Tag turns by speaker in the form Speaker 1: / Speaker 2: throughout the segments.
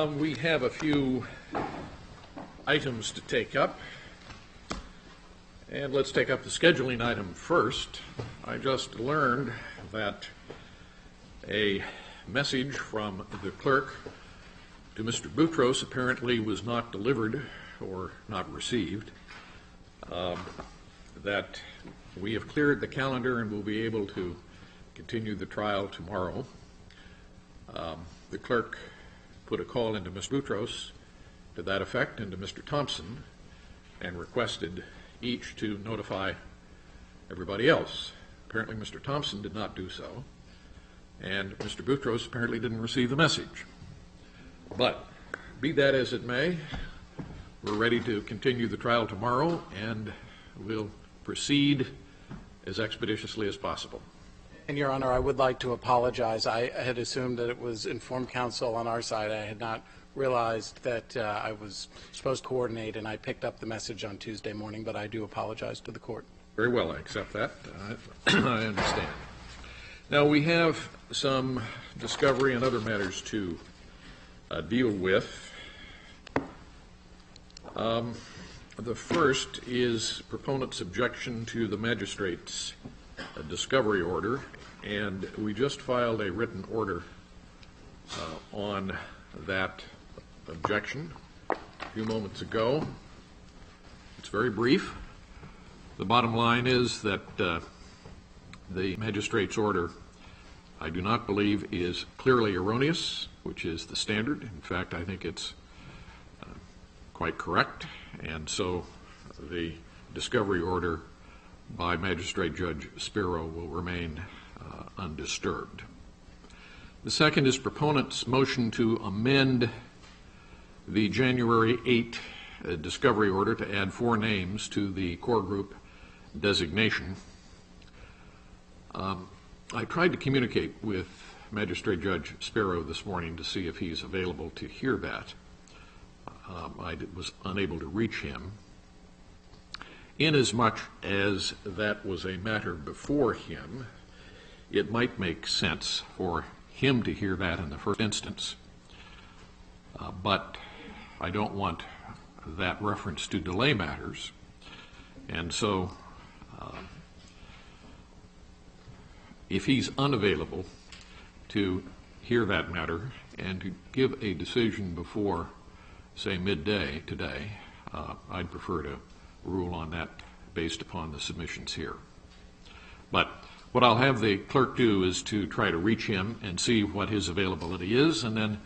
Speaker 1: Um, We have a few items to take up. And let's take up the scheduling item first. I just learned that a message from the clerk to Mr. Boutrous apparently was not delivered or not received, um, that we have cleared the calendar and will be able to continue the trial tomorrow. Um, The clerk put a call into Mr. Boutrous to that effect and to Mr. Thompson and requested each to notify everybody else. Apparently, Mr. Thompson did not do so, and Mr. Boutrous apparently didn't receive the message. But be that as it may, we're ready to continue the trial tomorrow, and we'll proceed as expeditiously as possible.
Speaker 2: And Your Honor, I would like to apologize. I had assumed that it was informed counsel on our side. I had not realized that uh, I was supposed to coordinate, and I picked up the message on Tuesday morning, but I do apologize to the court.
Speaker 1: Very well, I accept that. I I understand. Now, we have some discovery and other matters to uh, deal with. Um, The first is proponent's objection to the magistrate's uh, discovery order, and we just filed a written order uh, on that objection a few moments ago. It's very brief. The bottom line is that uh, the magistrate's order, I do not believe, is clearly erroneous, which is the standard. In fact, I think it's uh, quite correct, and so the discovery order by Magistrate Judge Spero will remain undisturbed. The second is proponent's motion to amend the January 8 uh, discovery order to add four names to the core group designation. Um, I tried to communicate with Magistrate Judge Spero this morning to see if he's available to hear that. Um, I was unable to reach him. Inasmuch as that was a matter before him, it might make sense for him to hear that in the first instance. Uh, But I don't want that reference to delay matters. And so, uh, if he's unavailable to hear that matter and to give a decision before, say, midday today, uh, I'd prefer to rule on that based upon the submissions here. But what I'll have the clerk do is to try to reach him and see what his availability is, and then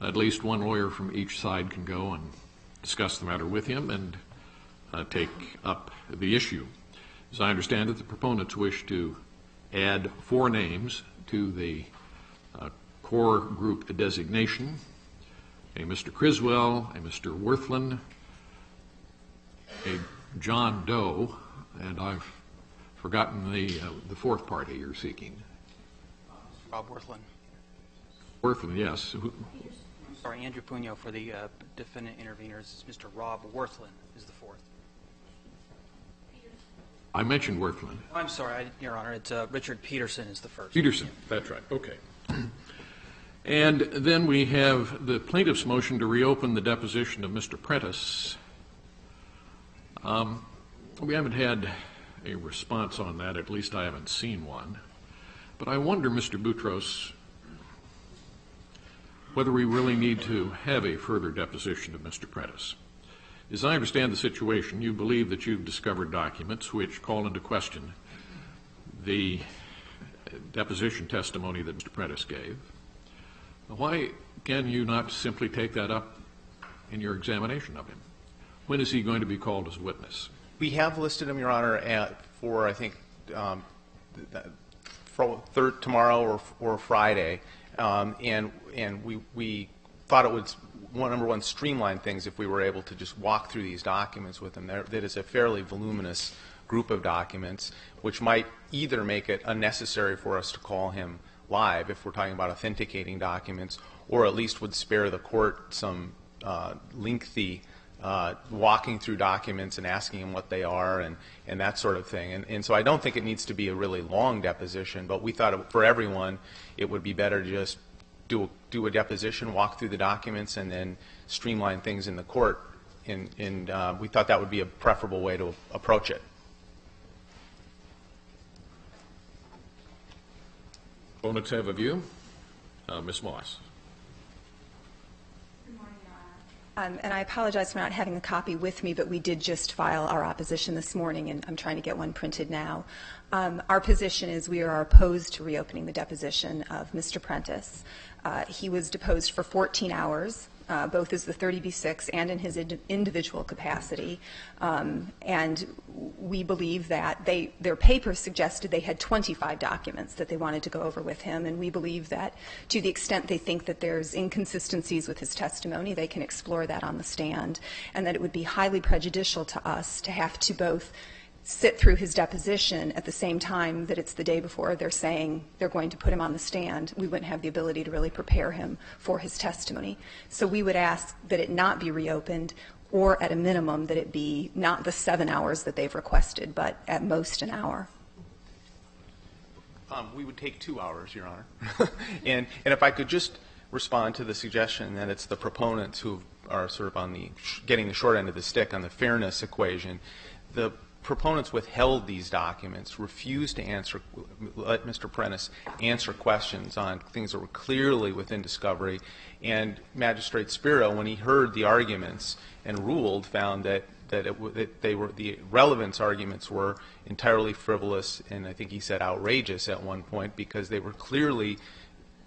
Speaker 1: at least one lawyer from each side can go and discuss the matter with him and uh, take up the issue. As I understand it, the proponents wish to add four names to the uh, core group designation, a Mr. Criswell, a Mr. Wirthlin, a John Doe, and I've forgotten the, uh, the fourth party you're seeking.
Speaker 2: Rob Wirthlin.
Speaker 1: Wirthlin, yes.
Speaker 3: Sorry, Andrew Pugno for the uh, defendant interveners. Mr. Rob Wirthlin is the fourth.
Speaker 1: I mentioned Wirthlin.
Speaker 3: I'm sorry, I- Your Honor, it's uh, Richard Peterson is the first.
Speaker 1: Peterson, that's right, okay. And then we have the plaintiff's motion to reopen the deposition of Mr. Prentice. Um, We haven't had a response on that, at least I haven't seen one. But I wonder, Mr. Boutrous, whether we really need to have a further deposition of Mr. Prentice. As I understand the situation, you believe that you've discovered documents which call into question the deposition testimony that Mr. Prentice gave. Why can you not simply take that up in your examination of him? When is he going to be called as a witness?
Speaker 4: We have listed him, Your Honor, at, for, I think, um, th- for third, tomorrow or, or Friday. Um, and, and we, we thought it would, one, number one, streamline things if we were able to just walk through these documents with him. There, that is a fairly voluminous group of documents, which might either make it unnecessary for us to call him live if we're talking about authenticating documents, or at least would spare the court some uh, lengthy uh, walking through documents and asking them what they are and, and that sort of thing. And, and so I don't think it needs to be a really long deposition, but we thought for everyone, it would be better to just do, a- do a deposition, walk through the documents, and then streamline things in the court. And, and uh, we thought that would be a preferable way to approach it.
Speaker 1: Opponents have a view. Uh, Ms. Moss.
Speaker 5: Um, And I apologize for not having a copy with me, but we did just file our opposition this morning, and I'm trying to get one printed now. Um, Our position is we are opposed to reopening the deposition of Mr. Prentice. Uh, He was deposed for 14 hours, uh, both as the 30B6 and in his indi- individual capacity. Um, And we believe that they, their paper suggested they had 25 documents that they wanted to go over with him, and we believe that to the extent they think that there's inconsistencies with his testimony, they can explore that on the stand, and that it would be highly prejudicial to us to have to both sit through his deposition at the same time that it's the day before they're saying they're going to put him on the stand. We wouldn't have the ability to really prepare him for his testimony. So we would ask that it not be reopened, or at a minimum, that it be not the seven hours that they've requested, but at most an hour.
Speaker 4: Um, We would take two hours, Your Honor. And, and if I could just respond to the suggestion that it's the proponents who are sort of on the, getting the short end of the stick on the fairness equation, the proponents withheld these documents, refused to answer, let Mr. Prentice answer questions on things that were clearly within discovery, and Magistrate Spero, when he heard the arguments and ruled, found that that, it, that they were the relevance arguments were entirely frivolous and I think he said outrageous at one point because they were clearly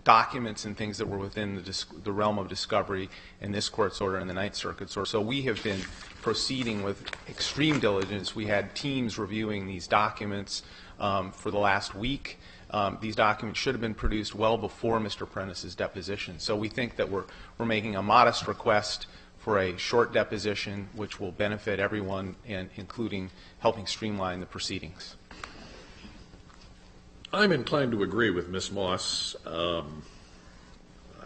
Speaker 4: documents and things that were within the, the realm of discovery in this court's order and the Ninth Circuit's order. So we have been proceeding with extreme diligence. We had teams reviewing these documents um, for the last week. Um, these documents should have been produced well before Mr. Prentice's deposition. So we think that we're, we're making a modest request for a short deposition, which will benefit everyone, and including helping streamline the proceedings.
Speaker 1: I'm inclined to agree with Ms. Moss. Um,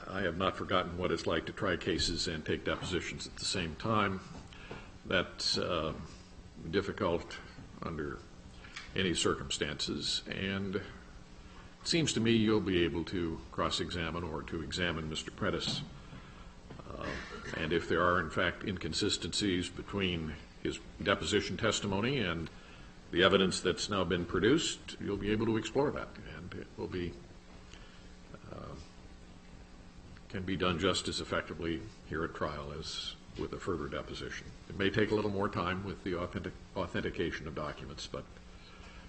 Speaker 1: I have not forgotten what it's like to try cases and take depositions at the same time. That's uh, difficult under any circumstances, and it seems to me you'll be able to cross-examine or to examine Mr. Prentice. Uh, And if there are, in fact, inconsistencies between his deposition testimony and the evidence that's now been produced, you'll be able to explore that, and it will be, uh, can be done just as effectively here at trial as with a further deposition. It may take a little more time with the authentic, authentication of documents, but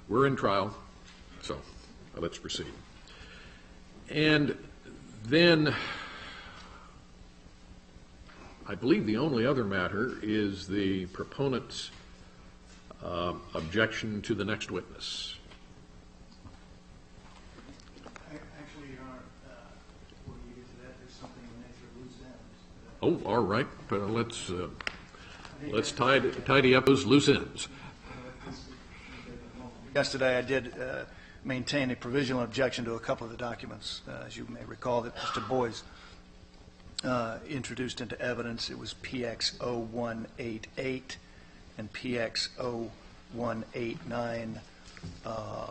Speaker 1: we're in trial, so uh, let's proceed. And then, I believe the only other matter is the proponent's objection to the next witness.
Speaker 6: Actually, Your Honor, uh, before you get to that, there's something in the nature of loose ends.
Speaker 1: Oh, all right, uh, let's, uh, let's tidy tidy up those loose ends.
Speaker 6: Yesterday, I did uh, maintain a provisional objection to a couple of the documents. Uh, As you may recall, that Mr. Boies uh, introduced into evidence, it was PX 0188 and PX 0189. Uh,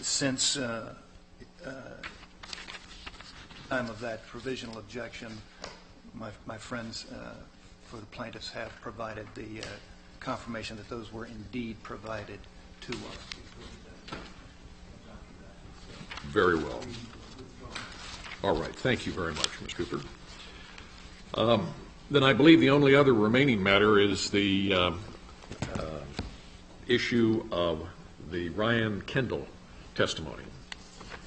Speaker 6: Since uh, uh, time of that provisional objection, my my friends uh, for the plaintiffs have provided the uh, confirmation that those were indeed provided to us.
Speaker 1: Very well. All right, thank you very much, Ms. Cooper. Um, Then I believe the only other remaining matter is the um, uh, issue of the Ryan Kendall testimony.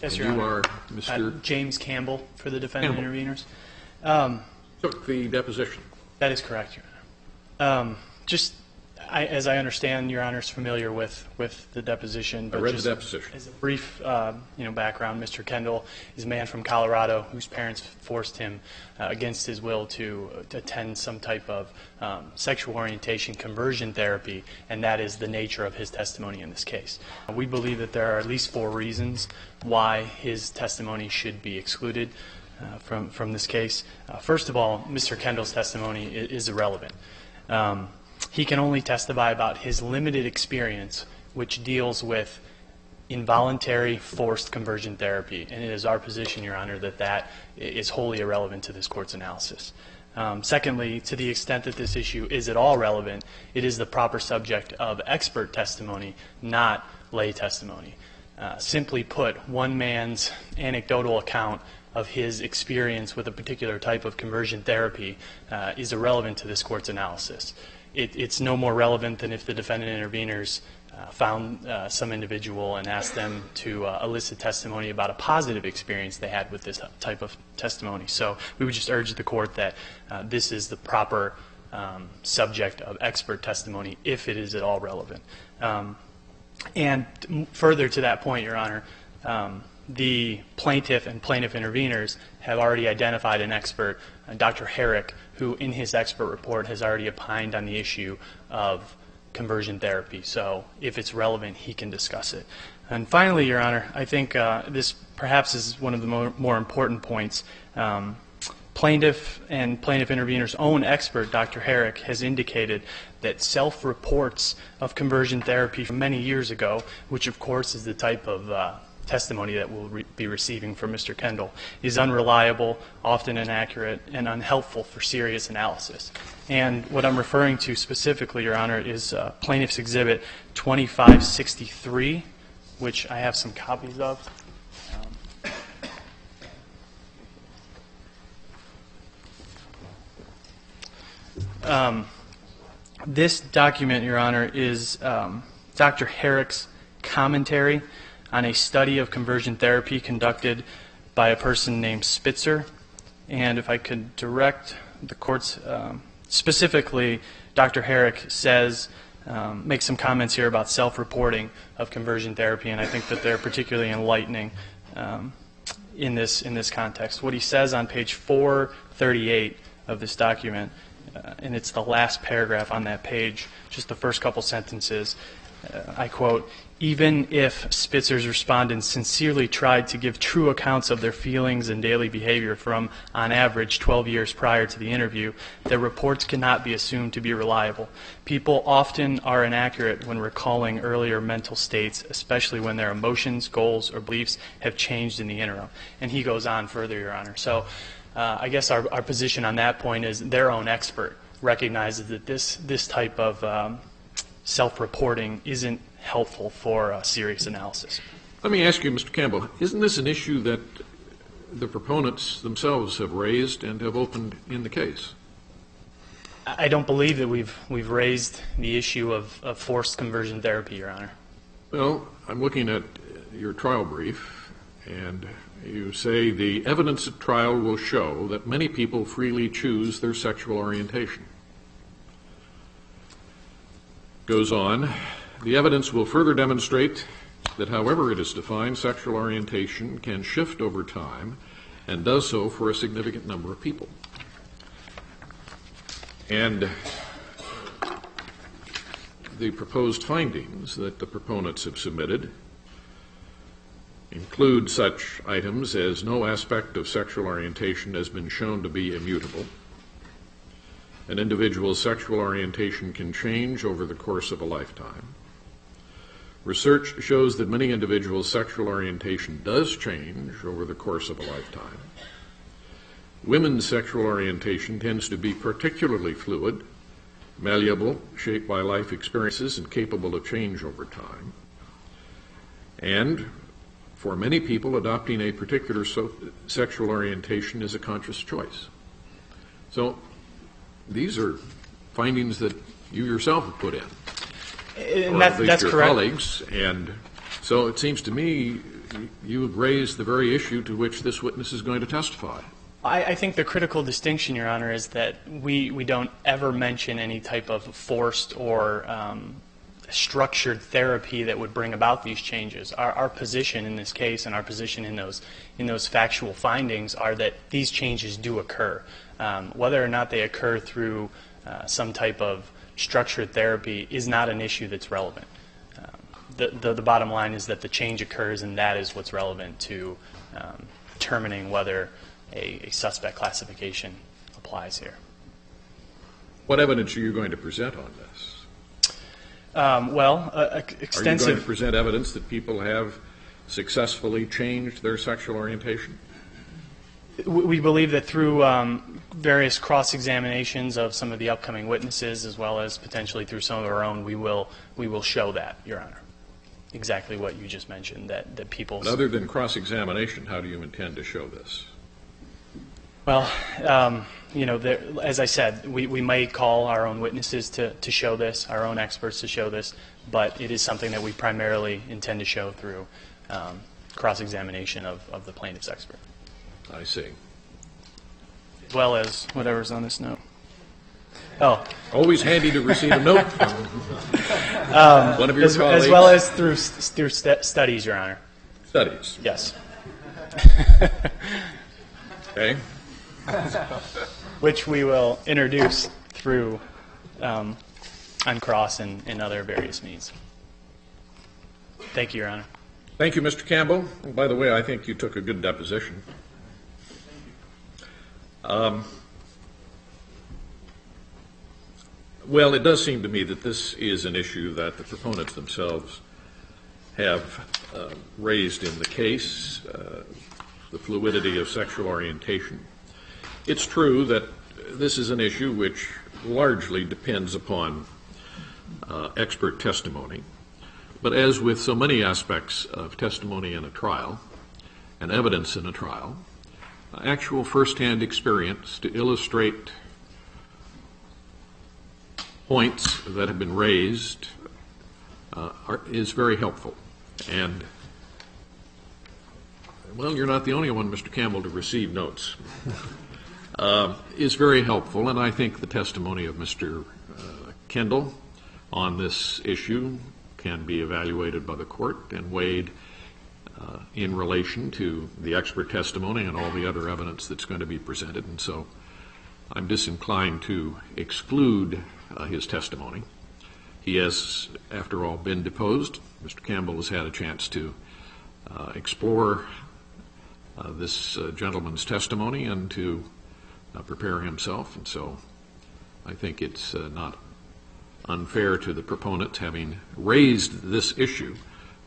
Speaker 7: Yes,
Speaker 1: And
Speaker 7: Your
Speaker 1: you
Speaker 7: Honor.
Speaker 1: are
Speaker 7: Uh,
Speaker 1: Mr.
Speaker 7: James Campbell for the defendant
Speaker 1: Campbell.
Speaker 7: interveners. Um,
Speaker 1: took the deposition.
Speaker 7: That is correct, Your Honor. Um, Just, I- as I understand, Your Honor's familiar with, with the deposition. but
Speaker 1: read the
Speaker 7: just
Speaker 1: deposition.
Speaker 7: As a brief, uh, you know, background, Mr. Kendall is a man from Colorado whose parents forced him uh, against his will to to attend some type of um, sexual orientation conversion therapy, and that is the nature of his testimony in this case. We believe that there are at least four reasons why his testimony should be excluded uh, from, from this case. Uh, First of all, Mr. Kendall's testimony i- is irrelevant. Um, He can only testify about his limited experience, which deals with involuntary forced conversion therapy. And it is our position, Your Honor, that that is wholly irrelevant to this court's analysis. Um, secondly, to the extent that this issue is at all relevant, it is the proper subject of expert testimony, not lay testimony. Uh, simply put, one man's anecdotal account of his experience with a particular type of conversion therapy uh, is irrelevant to this court's analysis. It, it's no more relevant than if the defendant interveners uh, found uh, some individual and asked them to uh, elicit testimony about a positive experience they had with this type of testimony. So we would just urge the court that uh, this is the proper um, subject of expert testimony if it is at all relevant. Um, and further to that point, Your Honor, um, the plaintiff and plaintiff interveners have already identified an expert, Dr. Herek, who in his expert report has already opined on the issue of conversion therapy. So if it's relevant, he can discuss it. And finally, Your Honor, I think uh, this perhaps is one of the more, more important points. Um, plaintiff and plaintiff intervener's own expert, Dr. Herek, has indicated that self-reports of conversion therapy from many years ago, which of course is the type of uh, testimony that we'll re- be receiving from Mr. Kendall, is unreliable, often inaccurate, and unhelpful for serious analysis. And what I'm referring to specifically, Your Honor, is uh, Plaintiff's Exhibit 2563, which I have some copies of. Um, this document, Your Honor, is um, Dr. Herek's commentary on a study of conversion therapy conducted by a person named Spitzer. And if I could direct the court's, um, specifically, Dr. Herek says, um, makes some comments here about self-reporting of conversion therapy, and I think that they're particularly enlightening um, in this in this context. What he says on page 438 of this document, uh, and it's the last paragraph on that page, just the first couple sentences. Uh, I quote, even if Spitzer's respondents sincerely tried to give true accounts of their feelings and daily behavior from, on average, 12 years prior to the interview, their reports cannot be assumed to be reliable. People often are inaccurate when recalling earlier mental states, especially when their emotions, goals, or beliefs have changed in the interim. And he goes on further, Your Honor. So uh, I guess our, our position on that point is their own expert recognizes that this, this type of um, self-reporting isn't helpful for uh, serious analysis.
Speaker 1: Let me ask you, Mr. Campbell, isn't this an issue that the proponents themselves have raised and have opened in the case?
Speaker 7: I I don't believe that we've, we've raised the issue of, of forced conversion therapy, Your Honor.
Speaker 1: Well, I'm looking at your trial brief, and you say the evidence at trial will show that many people freely choose their sexual orientation. Goes on, the evidence will further demonstrate that however it is defined, sexual orientation can shift over time and does so for a significant number of people. And the proposed findings that the proponents have submitted include such items as no aspect of sexual orientation has been shown to be immutable. An individual's sexual orientation can change over the course of a lifetime. Research shows that many individuals' sexual orientation does change over the course of a lifetime. Women's sexual orientation tends to be particularly fluid, malleable, shaped by life experiences, and capable of change over time. And for many people, adopting a particular so- sexual orientation is a conscious choice. So these are findings that you yourself have put in,
Speaker 7: And
Speaker 1: or
Speaker 7: that's, that's
Speaker 1: your
Speaker 7: correct.
Speaker 1: colleagues. And so it seems to me you have raised the very issue to which this witness is going to testify.
Speaker 7: I, I think the critical distinction, Your Honor, is that we, we don't ever mention any type of forced or um, structured therapy that would bring about these changes. Our, our position in this case and our position in those, in those factual findings are that these changes do occur. Um, whether or not they occur through uh, some type of structured therapy is not an issue that's relevant. Um, the, the, the bottom line is that the change occurs, and that is what's relevant to um, determining whether a, a suspect classification applies here.
Speaker 1: What evidence are you going to present on this?
Speaker 7: Um, well, uh,
Speaker 1: Are you going to
Speaker 7: extensive.
Speaker 1: present evidence that people have successfully changed their sexual orientation?
Speaker 7: We we believe that through um, various cross-examinations of some of the upcoming witnesses, as well as potentially through some of our own, we will, we will show that, Your Honor. Exactly what you just mentioned, that, that people.
Speaker 1: But other than cross-examination, how do you intend to show this?
Speaker 7: Well, um, you know, there, as I said, we, we may call our own witnesses to, to show this, our own experts to show this, but it is something that we primarily intend to show through um, cross-examination of, of the plaintiff's expert,
Speaker 1: I see.
Speaker 7: As well as whatever's on this note. Oh,
Speaker 1: Always handy to receive a note from one of your
Speaker 7: as,
Speaker 1: colleagues.
Speaker 7: as well as through, s- through stu- studies, Your Honor.
Speaker 1: Studies,
Speaker 7: Yes.
Speaker 1: okay?
Speaker 7: Which we will introduce through um, on cross and, and other various means. Thank you, Your Honor.
Speaker 1: Thank you, Mr. Campbell. And by the way, I think you took a good deposition. Um, Well, it does seem to me that this is an issue that the proponents themselves have uh, raised in the case, uh, the fluidity of sexual orientation. It's true that this is an issue which largely depends upon uh, expert testimony. But as with so many aspects of testimony in a trial and evidence in a trial, actual firsthand experience to illustrate points that have been raised uh, are, is very helpful. And, well, you're not the only one, Mr. Campbell, to receive notes. uh, is very helpful, and I think the testimony of Mr. Uh, Kendall on this issue can be evaluated by the court and weighed uh, in relation to the expert testimony and all the other evidence that's going to be presented. And so I'm disinclined to exclude uh, his testimony. He has, after all, been deposed. Mr. Campbell has had a chance to uh, explore uh, this uh, gentleman's testimony and to uh, prepare himself. And so I think it's not unfair to the proponents having raised this issue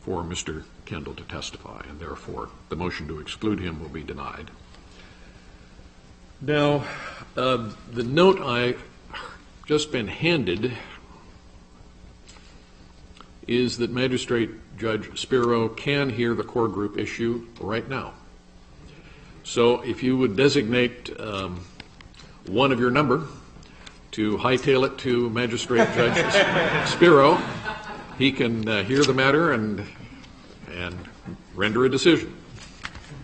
Speaker 1: for Mr. Kendall to testify, and therefore the motion to exclude him will be denied. Now, uh, the note I just been handed is that Magistrate Judge Spero can hear the core group issue right now. So if you would designate um, one of your number to hightail it to Magistrate Judge Spero, he can uh, hear the matter and, and render a decision.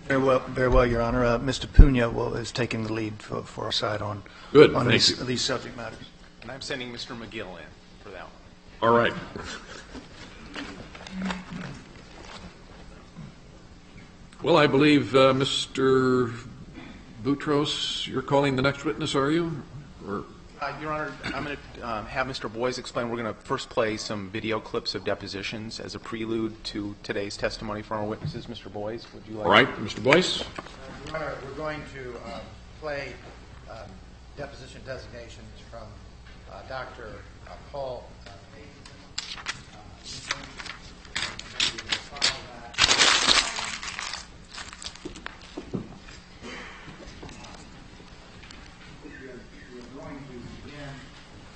Speaker 6: Very well, very well, Your Honor. Uh, Mr. Pugno will, is taking the lead for, for our side on,
Speaker 1: Good,
Speaker 6: on
Speaker 1: thank
Speaker 6: these,
Speaker 1: you.
Speaker 6: these subject matters.
Speaker 4: And I'm sending Mr. McGill in for that one.
Speaker 1: All right. Well, I believe, uh, Mr. Boutrous, you're calling the next witness, are you? Or,
Speaker 4: Uh, Your Honor, I'm going to have Mr. Boies explain. We're going to first play some video clips of depositions as a prelude to today's testimony from our witnesses. Mr. Boies, would you like?
Speaker 1: all right, Mr. Boies?
Speaker 8: Your Honor, we're going to uh, play um, deposition designations from uh, Dr. uh, Paul. uh, Nathan. Uh, and we will follow that. We're going to begin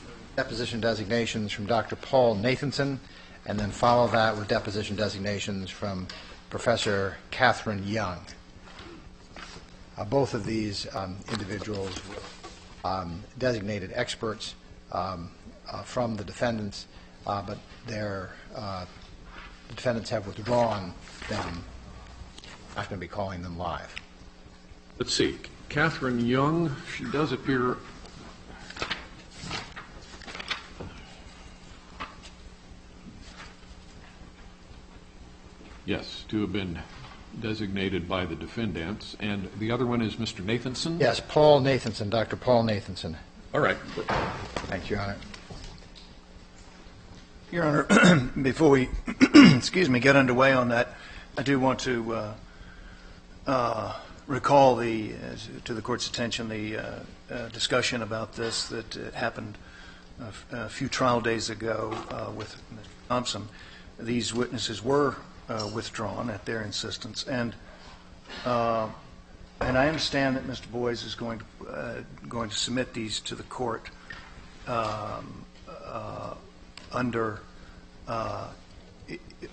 Speaker 8: with Deposition designations from Dr. Paul Nathanson, and then follow that with deposition designations from Professor Katherine Young. Uh, Both of these um, individuals were um, designated experts um, uh, from the defendants, uh, but their, uh, the defendants have withdrawn them. Not going to be calling them live.
Speaker 1: Let's see, Katherine Young, she does appear. Yes, to have been designated by the defendants, and the other one is Mr. Nathanson?
Speaker 8: Yes, Paul Nathanson, Dr. Paul Nathanson.
Speaker 1: All right,
Speaker 8: Thank you, Your Honor.
Speaker 6: Your Honor, before we, excuse me, get underway on that, I do want to uh, uh, recall the, as- to the court's attention, the uh, uh, discussion about this that uh, happened a f- a few trial days ago uh, with Mr. Thompson, these witnesses were uh, withdrawn at their insistence, and uh, and I understand that Mr. Boies is going to, uh, going to submit these to the court um, uh, under, uh,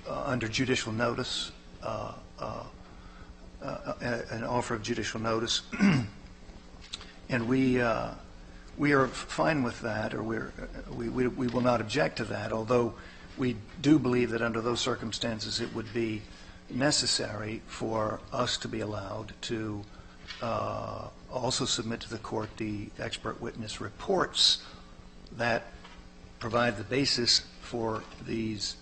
Speaker 6: under judicial notice, an offer of judicial notice. And we, we are fine with that, or we, we we will not object to that, although we do believe that under those circumstances, it would be necessary for us to be allowed to uh, also submit to the court the expert witness reports that provide the basis for these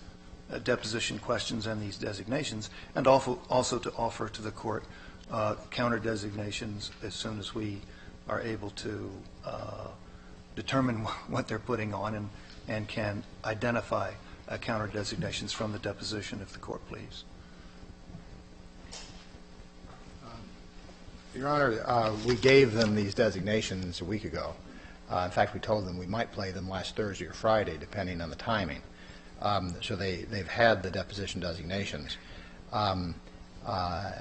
Speaker 6: uh, deposition questions and these designations, and also, also to offer to the court uh, counter designations as soon as we are able to uh, determine what they're putting on and, and can identify counter designations from the deposition if the court please.
Speaker 8: Your Honor, uh, we gave them these designations a week ago. Uh, In fact, we told them we might play them last Thursday or Friday, depending on the timing. Um, So they, they've had the deposition designations. Um, uh,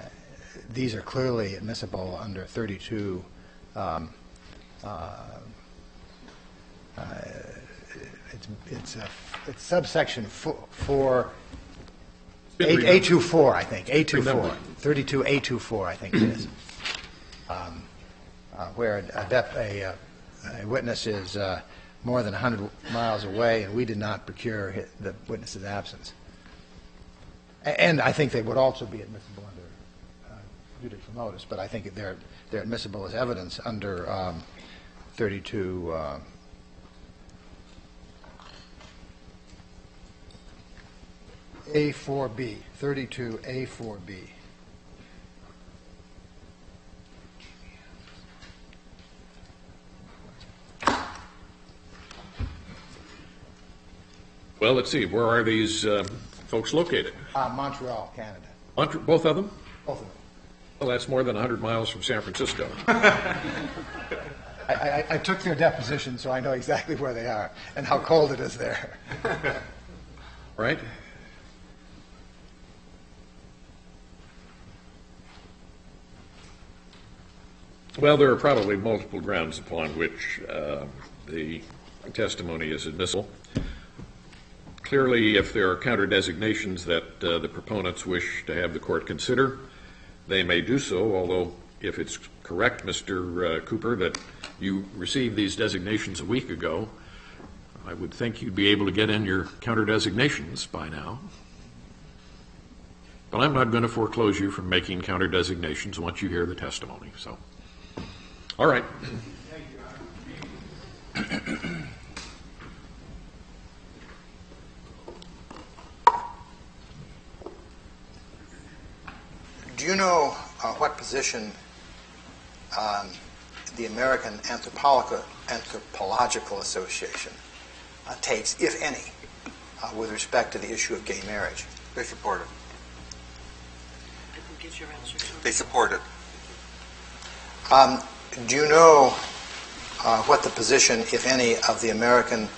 Speaker 8: These are clearly admissible under 32, um, uh, uh, it's it's subsection fo- 4,
Speaker 1: Been
Speaker 8: A-
Speaker 1: remembered.
Speaker 8: A24, I think, A24,
Speaker 1: Remembered.
Speaker 8: 32 A24, I think it is, Um, uh, where a dep- a uh, a witness is uh, more than 100 miles away, and we did not procure hi- the witness's absence. A- And I think they would also be admissible under uh, judicial notice, but I think they're they're admissible as evidence under um, 32, uh, A4B, 32 A4B.
Speaker 1: Well, let's see, where are these uh, folks located?
Speaker 8: Uh, Montreal, Canada,
Speaker 1: Mont- Both of them?
Speaker 8: both of them.
Speaker 1: Well, that's more than 100 miles from San Francisco.
Speaker 8: I, I, I took their deposition, so I know exactly where they are and how cold it is there.
Speaker 1: Right? Well, there are probably multiple grounds upon which uh, the testimony is admissible. Clearly, if there are counter designations that uh, the proponents wish to have the court consider, they may do so, although if it's correct, Mr. uh, Cooper, that you received these designations a week ago, I would think you'd be able to get in your counter designations by now. But I'm not going to foreclose you from making counter designations once you hear the testimony, so. All right.
Speaker 8: Do you know uh, what position um, the American Anthropological, Anthropological Association uh, takes, if any, uh, with respect to the issue of gay marriage?
Speaker 9: They support it. They support it.
Speaker 8: Um, do you know uh, what the position, if any, of the American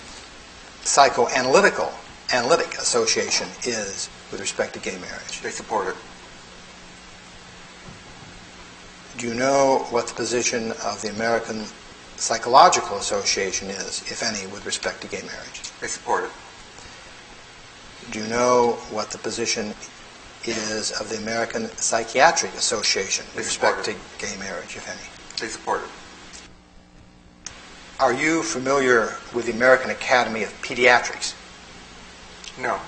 Speaker 8: Psychoanalytical Analytic Association is with respect to gay marriage?
Speaker 9: They support it.
Speaker 8: Do you know what the position of the American Psychological Association is, if any, with respect to gay marriage?
Speaker 9: They support it.
Speaker 8: Do you know what the position is of the American Psychiatric Association with respect to gay marriage, if any?
Speaker 9: They support it.
Speaker 8: Are you familiar with the American Academy of Pediatrics?
Speaker 9: No.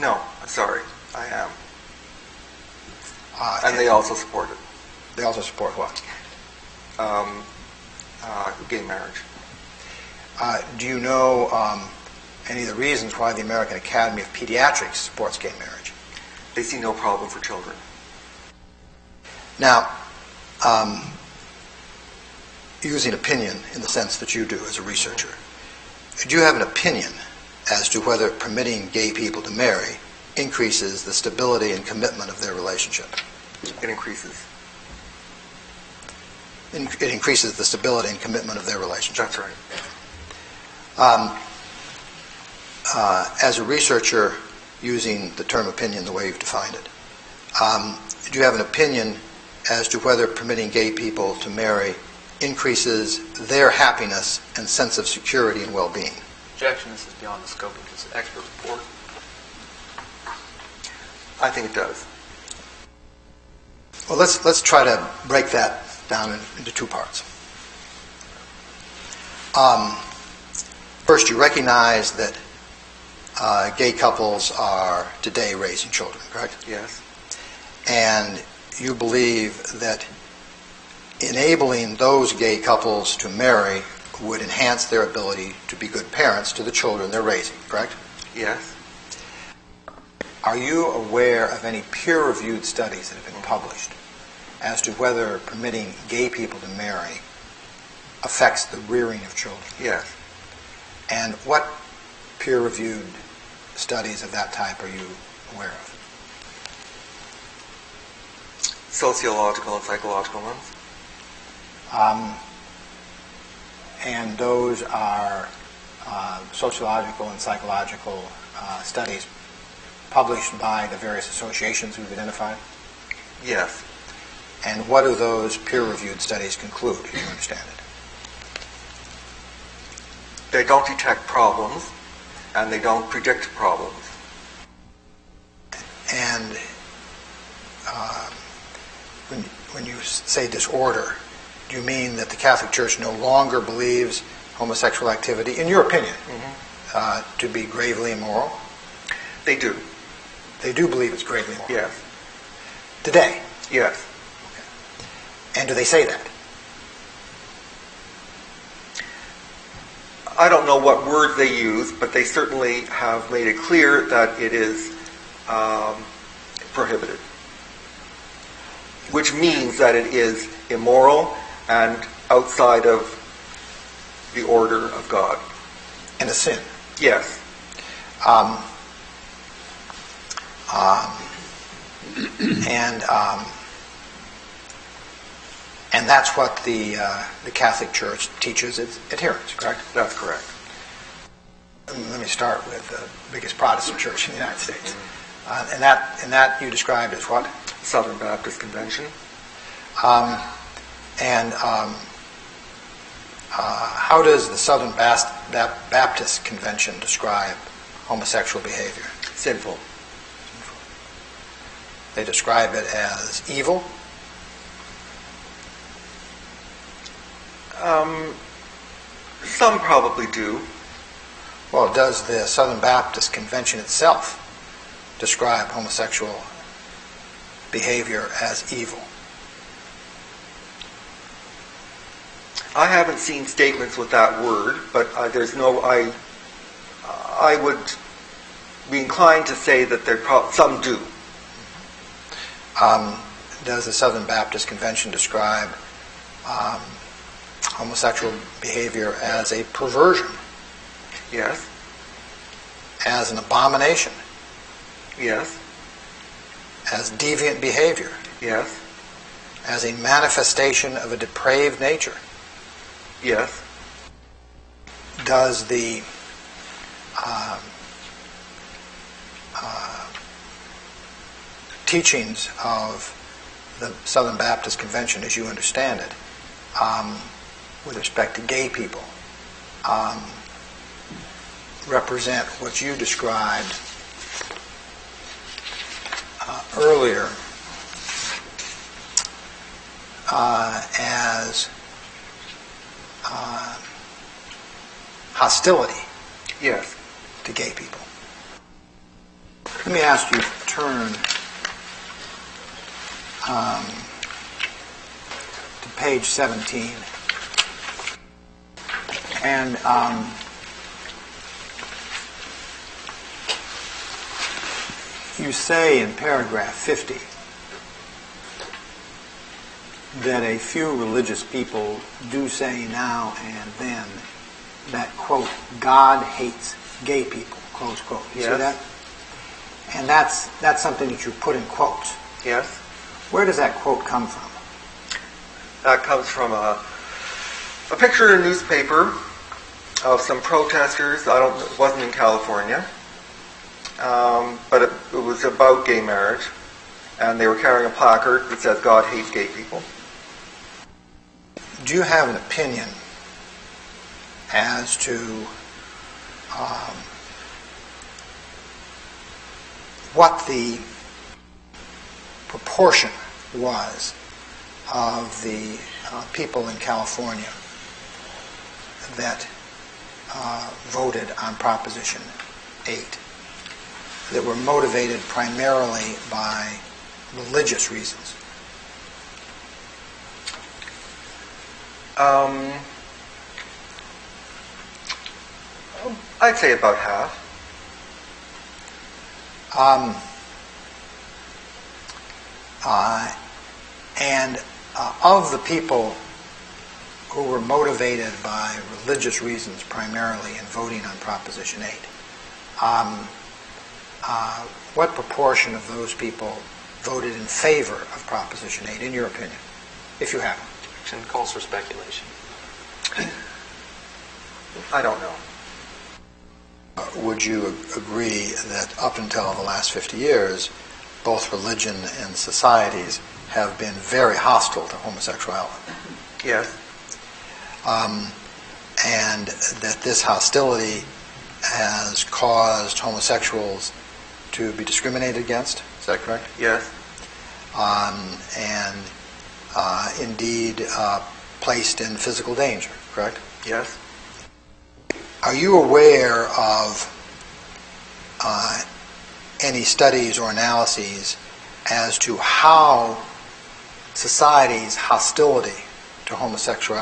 Speaker 9: No, I'm sorry. I am.
Speaker 8: Uh,
Speaker 9: And they also support it.
Speaker 8: They also support what?
Speaker 9: Um, uh, gay marriage.
Speaker 8: Uh, do you know um, any of the reasons why the American Academy of Pediatrics supports gay marriage?
Speaker 9: They see no problem for children.
Speaker 8: Now, um, using opinion in the sense that you do as a researcher, do you have an opinion as to whether permitting gay people to marry increases the stability and commitment of their relationship?
Speaker 9: It increases.
Speaker 8: in- it increases the stability and commitment of their relationship.
Speaker 9: That's right.
Speaker 8: Um, uh, As a researcher, using the term opinion the way you've defined it, um, do you have an opinion as to whether permitting gay people to marry increases their happiness and sense of security and well-being?
Speaker 10: Objection, this is beyond the scope of this expert report.
Speaker 9: I think it does.
Speaker 8: Well, let's, let's try to break that down in- into two parts. Um, First, you recognize that uh, gay couples are today raising children, correct?
Speaker 9: Yes.
Speaker 8: And you believe that enabling those gay couples to marry would enhance their ability to be good parents to the children they're raising, correct?
Speaker 9: Yes.
Speaker 8: Are you aware of any peer-reviewed studies that have been published as to whether permitting gay people to marry affects the rearing of children?
Speaker 9: Yes.
Speaker 8: And what peer-reviewed studies of that type are you aware of?
Speaker 9: Sociological and psychological ones.
Speaker 8: Um, and those are uh, sociological and psychological uh, studies published by the various associations we've identified.
Speaker 9: Yes.
Speaker 8: And what do those peer-reviewed studies conclude, if you understand it?
Speaker 9: They don't detect problems, and they don't predict problems.
Speaker 8: And uh, when, you say disorder, do you mean that the Catholic Church no longer believes homosexual activity, in your opinion, uh, to be gravely immoral?
Speaker 9: They do.
Speaker 8: They do believe it's gravely immoral.
Speaker 9: Yes.
Speaker 8: Today.
Speaker 9: Yes.
Speaker 8: And do they say that?
Speaker 9: I don't know what words they use, but they certainly have made it clear that it is um, prohibited. Which means that it is immoral and outside of the order of God.
Speaker 8: And a sin.
Speaker 9: Yes.
Speaker 8: Um, um, and um, and that's what the uh, the Catholic Church teaches its adherents, correct?
Speaker 9: That's correct.
Speaker 8: Let me start with the biggest Protestant church in the United States, uh, and that and that you described as what?
Speaker 9: Southern Baptist Convention.
Speaker 8: Um, and um, uh, how does the Southern Bast- Baptist Convention describe homosexual behavior?
Speaker 9: Sinful.
Speaker 8: They describe it as evil.
Speaker 9: Um, some probably do.
Speaker 8: Well, does the Southern Baptist Convention itself describe homosexual behavior as evil?
Speaker 9: I haven't seen statements with that word, but uh, there's no. I I would be inclined to say that there pro- some do.
Speaker 8: Um, does the Southern Baptist Convention describe um, homosexual behavior as a perversion,
Speaker 9: Yes.
Speaker 8: as an abomination,
Speaker 9: Yes.
Speaker 8: As deviant behavior,
Speaker 9: Yes.
Speaker 8: as a manifestation of a depraved nature?
Speaker 9: Yes.
Speaker 8: Does the um, uh, teachings of the Southern Baptist Convention, as you understand it, um, with respect to gay people, um, represent what you described earlier uh, as uh, hostility
Speaker 9: Yes.
Speaker 8: to gay people. Let me ask you to turn um, to page 17. And um, you say in paragraph 50 that a few religious people do say now and then that, quote, God hates gay people, close quote. You see
Speaker 9: Yes.
Speaker 8: that? And that's, that's something that you put in quotes.
Speaker 9: Yes.
Speaker 8: Where does that quote come from?
Speaker 9: That comes from a, a picture in a newspaper of some protesters. I don't, it wasn't in California, um, but it, it was about gay marriage, and they were carrying a placard that says "God hates gay people."
Speaker 8: Do you have an opinion as to um, what the proportion was of the uh, people in California that uh, voted on Proposition 8 that were motivated primarily by religious reasons?
Speaker 9: Um, I'd say about half.
Speaker 8: Um, uh, and uh, of the people who were motivated by religious reasons primarily in voting on Proposition 8, um, uh, what proportion of those people voted in favor of Proposition 8, in your opinion, if you have?
Speaker 10: Action calls for speculation.
Speaker 9: I don't know.
Speaker 8: Uh, would you ag- agree that up until the last 50 years, both religion and societies have been very hostile to homosexuality?
Speaker 9: Yes.
Speaker 8: Um, and that this hostility has caused homosexuals to be discriminated against? Is that correct?
Speaker 9: Yes.
Speaker 8: Um, and uh, indeed uh, placed in physical danger, correct?
Speaker 9: Yes.
Speaker 8: Are you aware of uh, any studies or analyses as to how society's hostility to homosexual,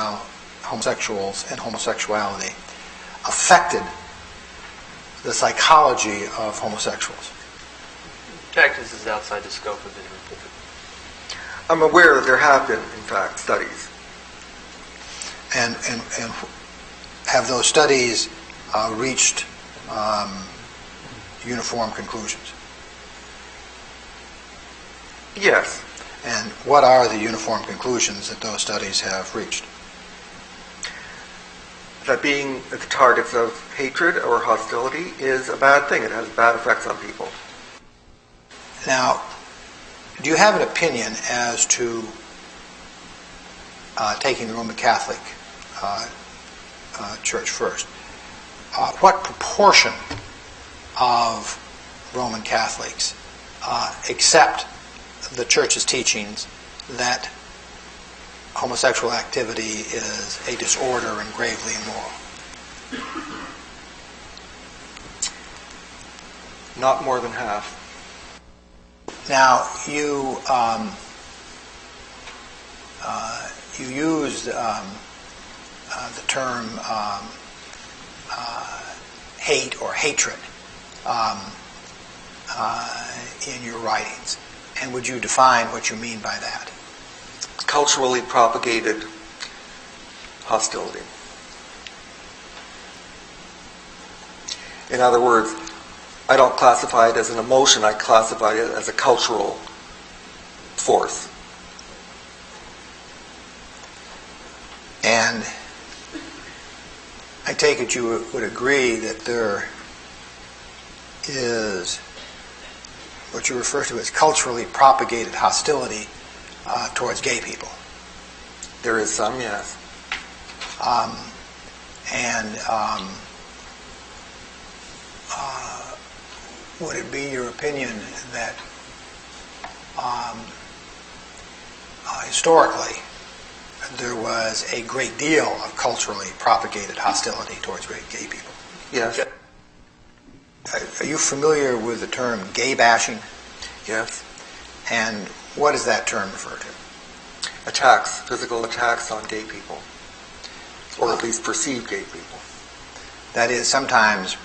Speaker 8: homosexuals and homosexuality affected the psychology of homosexuals?
Speaker 10: In fact, this is outside the scope of the report.
Speaker 9: I'm aware that there have been, in fact, studies.
Speaker 8: And, and, and have those studies uh, reached um, uniform conclusions?
Speaker 9: Yes.
Speaker 8: And what are the uniform conclusions that those studies have reached?
Speaker 9: That being the targets of hatred or hostility is a bad thing. It has bad effects on people.
Speaker 8: Now, do you have an opinion as to uh, taking the Roman Catholic uh, uh, Church first? Uh, what proportion of Roman Catholics uh, accept the Church's teachings that homosexual activity is a disorder and gravely immoral?
Speaker 9: Not more than half.
Speaker 8: Now, you um, uh, you used um, uh, the term um, uh, hate or hatred um, uh, in your writings, and would you define what you mean by that?
Speaker 9: Culturally propagated hostility. In other words, I don't classify it as an emotion, I classify it as a cultural force.
Speaker 8: And I take it you would- agree that there is what you refer to as culturally propagated hostility uh, towards gay people.
Speaker 9: There is some, yes.
Speaker 8: Um, and um, uh, would it be your opinion that um, uh, historically there was a great deal of culturally propagated hostility towards gay gay people?
Speaker 9: Yes.
Speaker 8: Are- Are you familiar with the term gay bashing?
Speaker 9: Yes.
Speaker 8: And what does that term refer to?
Speaker 9: Attacks, physical attacks on gay people. Or at least perceived gay people.
Speaker 8: That is, sometimes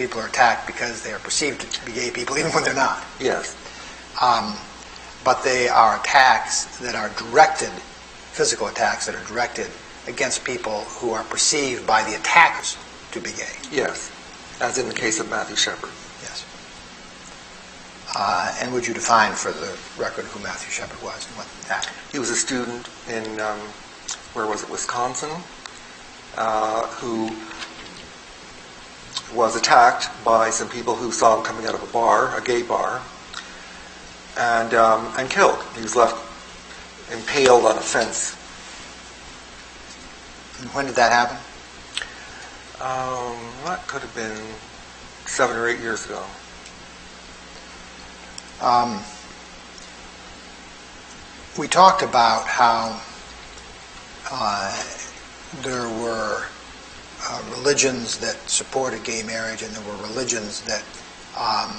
Speaker 8: people are attacked because they are perceived to be gay people, even when they're not.
Speaker 9: Yes.
Speaker 8: Um, but they are attacks that are directed, physical attacks that are directed against people who are perceived by the attackers to be gay.
Speaker 9: Yes. As in the case of Matthew Shepard.
Speaker 8: Yes. Uh, and would you define for the record who Matthew Shepard was and what happened?
Speaker 9: He was a student in um, where was it, Wisconsin, uh, who was attacked by some people who saw him coming out of a bar, a gay bar, and, um, and killed. He was left impaled on a fence.
Speaker 8: And when did that happen?
Speaker 9: Um, that could have been seven or eight years ago.
Speaker 8: Um, we talked about how uh, there were uh, religions that supported gay marriage and there were religions that um,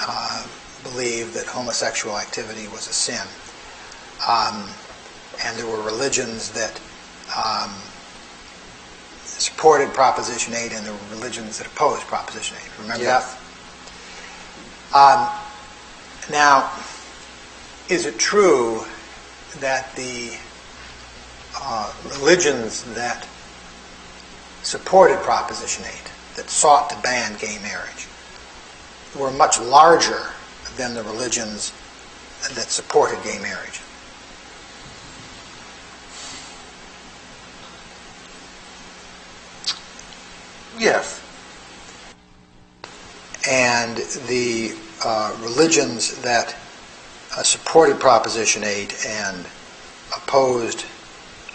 Speaker 8: uh, believed that homosexual activity was a sin. Um, and there were religions that um, supported Proposition 8 and there were religions that opposed Proposition 8. Remember
Speaker 9: Yes.
Speaker 8: that? Um, now, is it true that the uh, religions that supported Proposition 8, that sought to ban gay marriage, were much larger than the religions that supported gay marriage?
Speaker 9: Yes.
Speaker 8: and the uh, religions that uh, supported Proposition 8 and opposed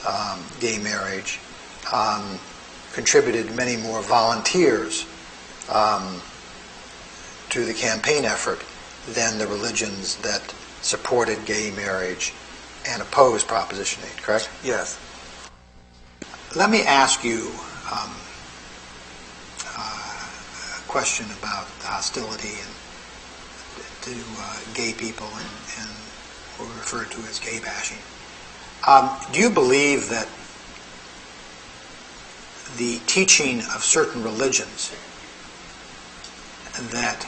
Speaker 8: um, gay marriage um, contributed many more volunteers um, to the campaign effort than the religions that supported gay marriage and opposed Proposition 8, correct?
Speaker 9: Yes.
Speaker 8: Let me ask you um, uh, a question about the hostility and to uh, gay people and, and what we refer to as gay bashing. Um, do you believe that the teaching of certain religions that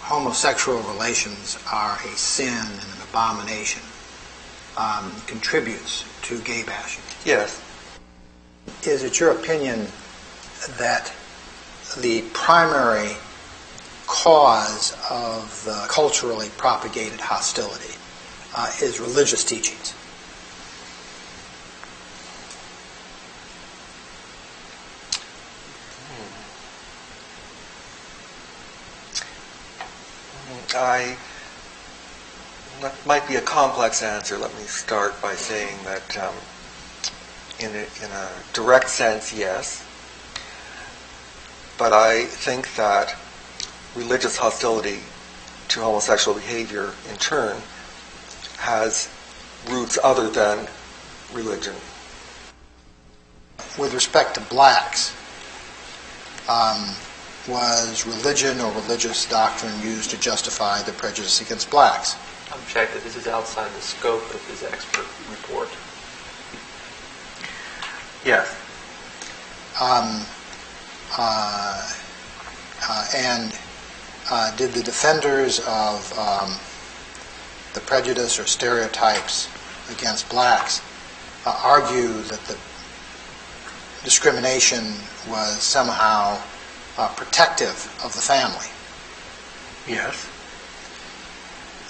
Speaker 8: homosexual relations are a sin and an abomination um, contributes to gay bashing?
Speaker 9: Yes.
Speaker 8: Is it your opinion that the primary cause of the culturally propagated hostility uh, is religious teachings?
Speaker 9: I that might be a complex answer. Let me start by saying that, um, in a, in a direct sense, yes. But I think that religious hostility to homosexual behavior, in turn, has roots other than religion.
Speaker 8: With respect to blacks, um, was religion or religious doctrine used to justify the prejudice against blacks?
Speaker 10: I'm object that this is outside the scope of his expert report.
Speaker 9: Yes.
Speaker 8: Um, uh, uh, and uh, did the defenders of um, the prejudice or stereotypes against blacks uh, argue that the discrimination was somehow uh, protective of the family?
Speaker 9: Yes.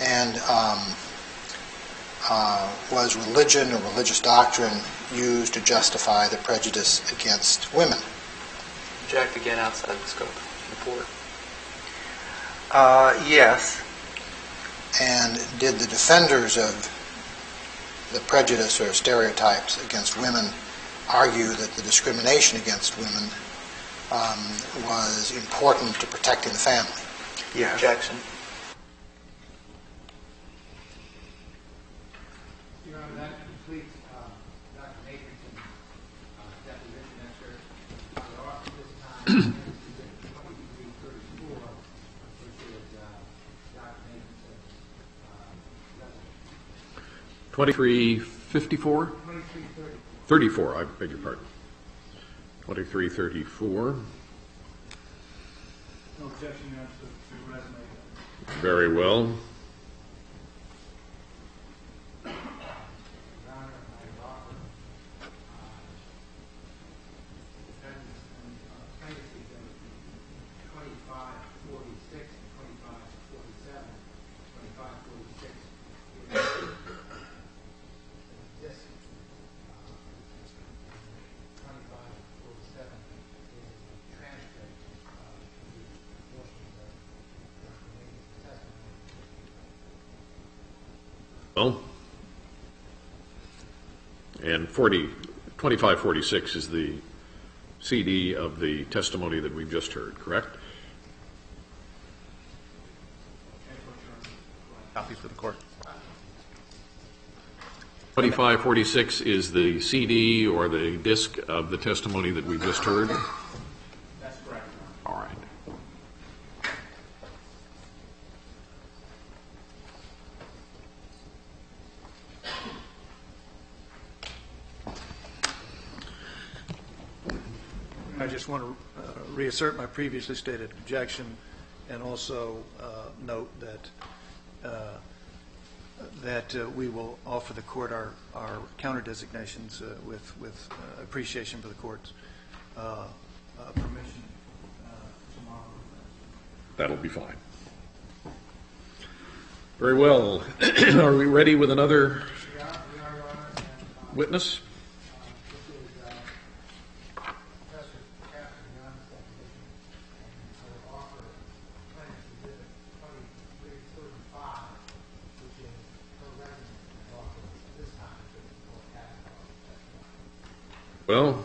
Speaker 8: And um, uh, was religion or religious doctrine used to justify the prejudice against women?
Speaker 10: Object again outside the scope of the report.
Speaker 9: Uh, yes.
Speaker 8: And did the defenders of the prejudice or stereotypes against women argue that the discrimination against women um, was important to protecting the family?
Speaker 9: Yes.
Speaker 10: Objection.
Speaker 11: Your Honor, that completes uh, Dr. Nathanson's uh, deposition excerpt. There are, at this time, Exhibit 2334, which is uh, Dr. Nathanson's uh,
Speaker 1: 2354?
Speaker 11: 2330.
Speaker 1: 34, I beg your pardon. 2334.
Speaker 11: No objection, Your Honor, to the resume.
Speaker 1: Very well.
Speaker 11: Your Honor, I offer uh, defendants and uh, plaintiffs exhibit 2546 and 2547, 2546. This uh,
Speaker 1: Well, and 40, 2546 is the CD of the testimony that we've just heard, correct?
Speaker 3: Copy for the court.
Speaker 1: 2546 is the CD or the disc of the testimony that we've just heard?
Speaker 11: That's correct,
Speaker 1: All right.
Speaker 6: I just want to reassert my previously stated objection and also uh, note that, uh, that uh, we will offer the court our, our counter designations with, with appreciation for the court's permission tomorrow.
Speaker 1: That'll be fine. Very well. Are we ready with another
Speaker 11: We are, we are, Your Honor, and, uh,
Speaker 1: witness?
Speaker 11: This is uh, Professor Katherine Young's definition, and I will offer Plaintiff's Exhibit 2335, which is her residence, and offer this time to the full catalog of testimony.
Speaker 1: Well,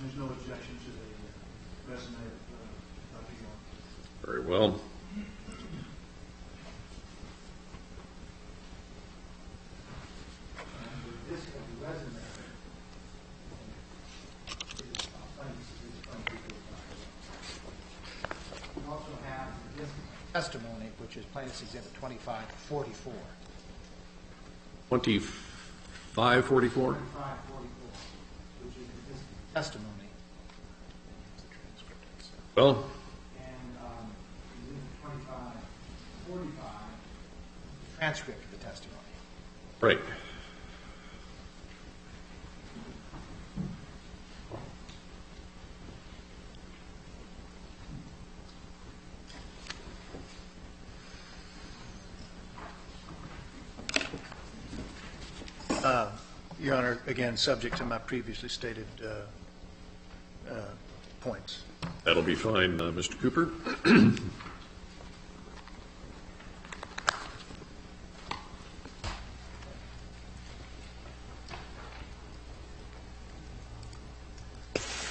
Speaker 6: There's no objection to the resume of uh, Dr. Young.
Speaker 1: very well.
Speaker 11: This is the resume. Is Plaintiff's Exhibit 2335. We also have this
Speaker 12: Testimony, which is plaintiff's exhibit 2544.
Speaker 1: 2544?
Speaker 11: 2544, which is this
Speaker 12: Testimony.
Speaker 1: Well,
Speaker 11: and um, Exhibit 2545,
Speaker 12: Transcript of the testimony.
Speaker 1: right.
Speaker 6: Uh, Your Honor, again, subject to my previously stated uh, uh, points.
Speaker 1: That'll be fine, uh, Mr. Cooper.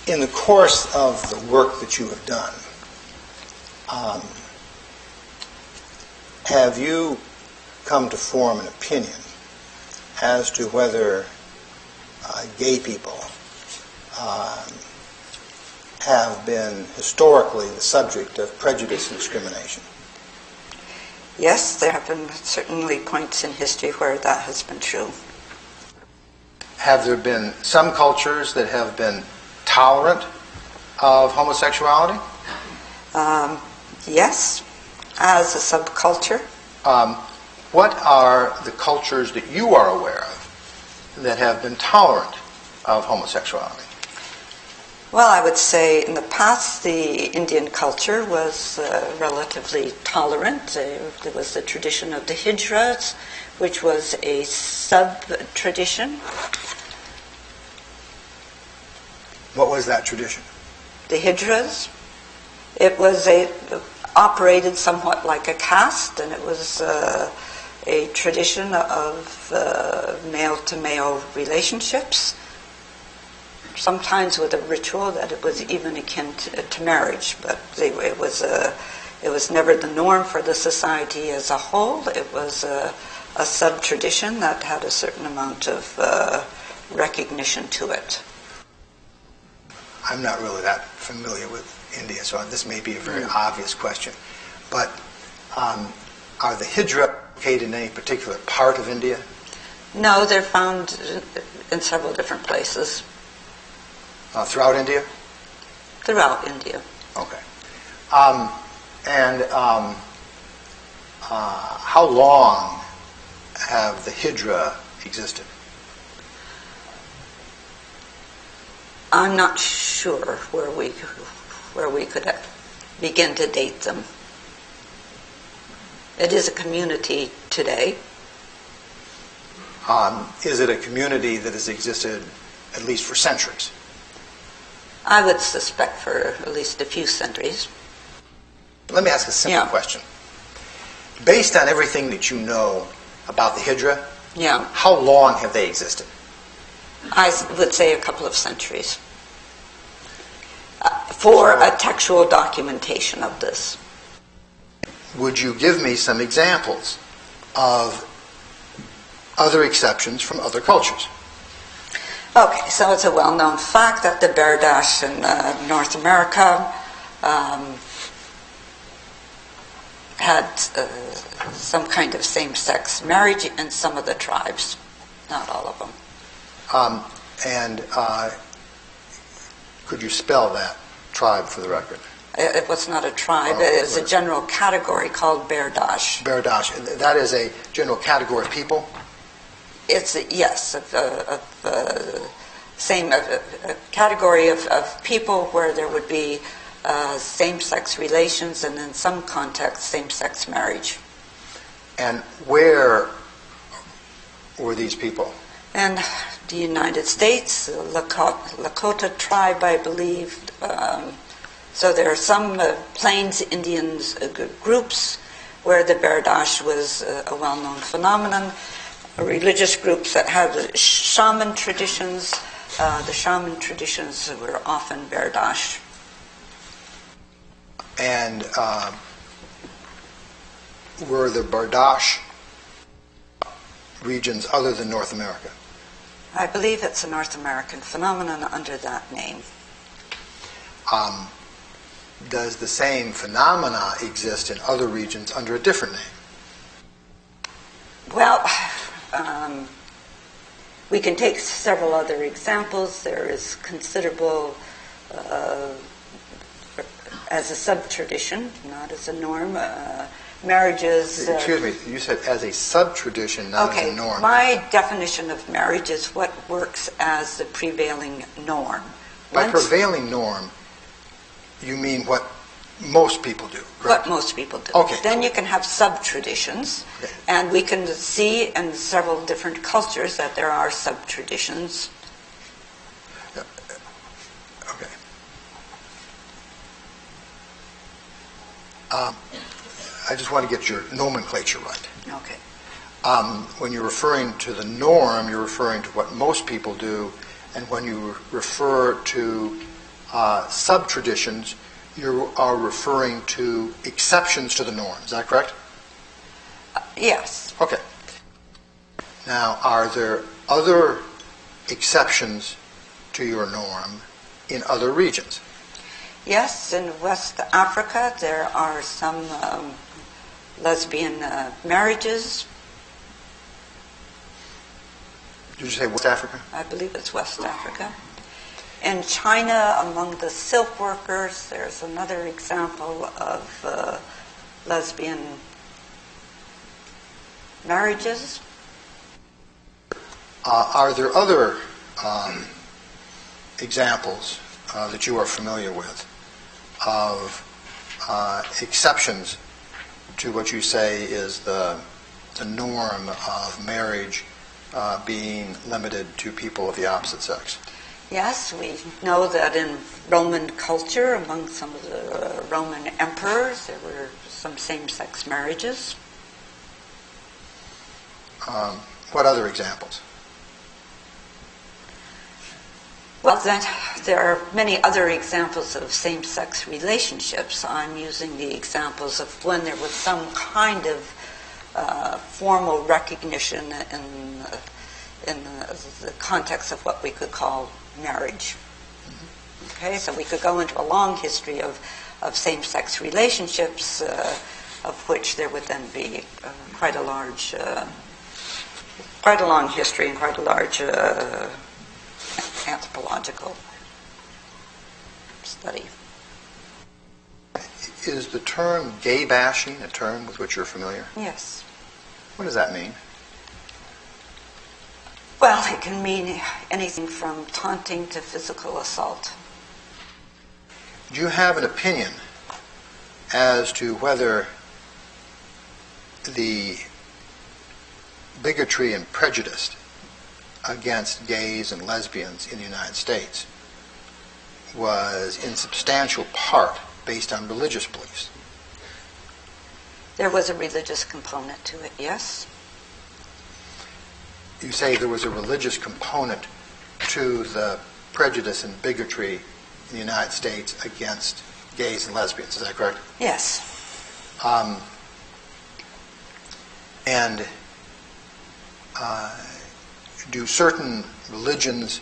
Speaker 8: In the course of the work that you have done, um, have you come to form an opinion as to whether gay people um, have been historically the subject of prejudice and discrimination?
Speaker 13: Yes, there have been certainly points in history where that has been true.
Speaker 8: Have there been some cultures that have been tolerant of homosexuality?
Speaker 13: Um, yes, as a subculture.
Speaker 8: Um, what are the cultures that you are aware of that have been tolerant of homosexuality?
Speaker 13: Well, I would say in the past the Indian culture was uh, relatively tolerant. Uh, there was the tradition of the hijras, which was a sub tradition.
Speaker 8: What was that tradition?
Speaker 13: The hijras. It was a operated somewhat like a caste, and it was uh, a tradition of male to male relationships. Sometimes with a ritual that it was even akin to, to marriage, but they, it was a, it was never the norm for the society as a whole. It was a, a sub tradition that had a certain amount of uh, recognition to it.
Speaker 8: I'm not really that familiar with India, so this may be a very obvious question. But um, are the Hijra located in any particular part of India?
Speaker 13: No, they're found in several different places
Speaker 8: Uh, throughout India?
Speaker 13: throughout India.
Speaker 8: Okay. Um, and um, uh, how long have the Hijra existed?
Speaker 13: I'm not sure where we where we could begin to date them. It is a community today.
Speaker 8: Um, is it a community that has existed at least for centuries?
Speaker 13: I would suspect for at least a few centuries.
Speaker 8: Let me ask a simple
Speaker 13: Yeah.
Speaker 8: question. based on everything that you know about the Hijra,
Speaker 13: Yeah,
Speaker 8: how long have they existed?
Speaker 13: I would say a couple of centuries. Uh, For a textual documentation of this.
Speaker 8: Would you give me some examples of other exceptions from other cultures?
Speaker 13: Okay, so it's a well-known fact that the Berdache in uh, North America um, had uh, some kind of same-sex marriage in some of the tribes, not all of them.
Speaker 8: Um, and uh, could you spell that tribe for the record?
Speaker 13: It it was not a tribe, it is a general category called Berdache.
Speaker 8: Berdache. And That is a general category of people?
Speaker 13: It's, a- yes, of, uh, of uh, same, a category of, of people where there would be uh, same-sex relations and in some contexts, same-sex marriage.
Speaker 8: And where were these people?
Speaker 13: And the United States, the Lakota, Lakota tribe, I believe. Um, so there are some uh, Plains Indians uh, groups where the Berdache was uh, a well-known phenomenon. Religious groups that had shaman traditions. Uh, the shaman traditions were often Berdache.
Speaker 8: And uh, were the Berdache regions other than North America?
Speaker 13: I believe it's a North American phenomenon under that name.
Speaker 8: Um, does the same phenomena exist in other regions under a different name?
Speaker 13: Well, um, we can take several other examples. There is considerable, uh, as a sub-tradition, not as a norm, uh, marriages. uh,
Speaker 8: Excuse me, you said as a sub-tradition, not
Speaker 13: okay,
Speaker 8: as a norm.
Speaker 13: my definition of marriage is what works as the prevailing norm.
Speaker 8: By
Speaker 13: Once-
Speaker 8: prevailing norm, you mean what most people do,
Speaker 13: what most people do.
Speaker 8: Okay.
Speaker 13: Then you can have sub-traditions,
Speaker 8: Okay.
Speaker 13: and we can see in several different cultures that there are sub-traditions.
Speaker 8: Okay. Um, I just want to get your nomenclature right.
Speaker 13: Okay.
Speaker 8: Um, when you're referring to the norm, you're referring to what most people do, and when you refer to uh, sub-traditions, you are referring to exceptions to the norm. Is that correct?
Speaker 13: Yes.
Speaker 8: Okay. Now, are there other exceptions to your norm in other regions?
Speaker 13: Yes, in West Africa there are some um, lesbian uh, marriages.
Speaker 8: Did you say West Africa?
Speaker 13: I believe it's West Africa. In China, among the silk workers, there's another example of uh, lesbian marriages.
Speaker 8: Uh, are there other um, examples uh, that you are familiar with of uh, exceptions to what you say is the, the norm of marriage uh, being limited to people of the opposite sex?
Speaker 13: Yes, we know that in Roman culture, among some of the uh, Roman emperors, there were some same-sex marriages.
Speaker 8: Um, what other examples?
Speaker 13: Well, then, there are many other examples of same-sex relationships. I'm using the examples of when there was some kind of uh, formal recognition in, in the, the context of what we could call marriage. Okay, so we could go into a long history of, of same-sex relationships, uh, of which there would then be uh, quite a large, uh, quite a long history and quite a large uh, anthropological study.
Speaker 8: Is the term gay bashing a term with which you're familiar?
Speaker 13: Yes.
Speaker 8: What does that mean?
Speaker 13: Well, it can mean anything from taunting to physical assault.
Speaker 8: Do you have an opinion as to whether the bigotry and prejudice against gays and lesbians in the United States was in substantial part based on religious beliefs?
Speaker 13: There was a religious component to it, yes.
Speaker 8: You say there was a religious component to the prejudice and bigotry in the United States against gays and lesbians. Is that correct?
Speaker 13: Yes.
Speaker 8: Um, and uh, do certain religions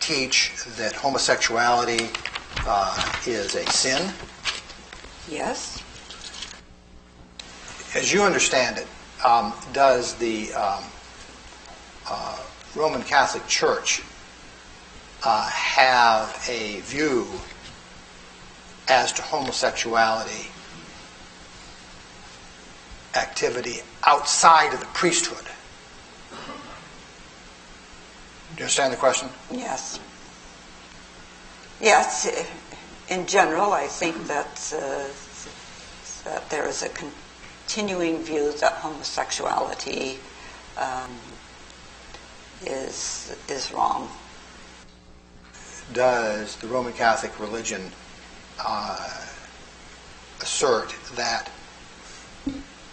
Speaker 8: teach that homosexuality uh, is a sin?
Speaker 13: Yes.
Speaker 8: As you understand it, um, does the um, uh, Roman Catholic Church uh, have a view as to homosexuality activity outside of the priesthood? Do you understand the question?
Speaker 13: Yes. Yes, in general, I think that, uh, that there is a continuing view that homosexuality um, is, is wrong.
Speaker 8: Does the Roman Catholic religion uh, assert that